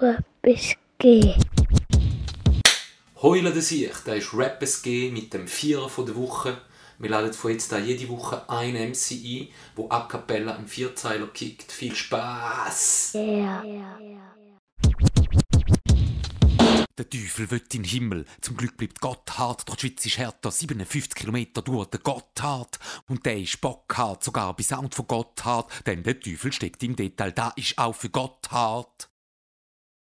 etwas G. Heulen der Sieg, da ist Rap SG mit dem Vierer von der Woche. Wir laden von jetzt an jede Woche einen MC ein, der a cappella einen Vierzeiler kickt. Viel Spaß! Yeah. Der Teufel will in den Himmel. Zum Glück bleibt Gott hart. Doch die Schweiz ist härter. 57 Kilometer durch den Gotthard. Und der ist bockhart, sogar bei Sound von Gotthard. Denn der Teufel steckt im Detail, da ist auch für Gotthard.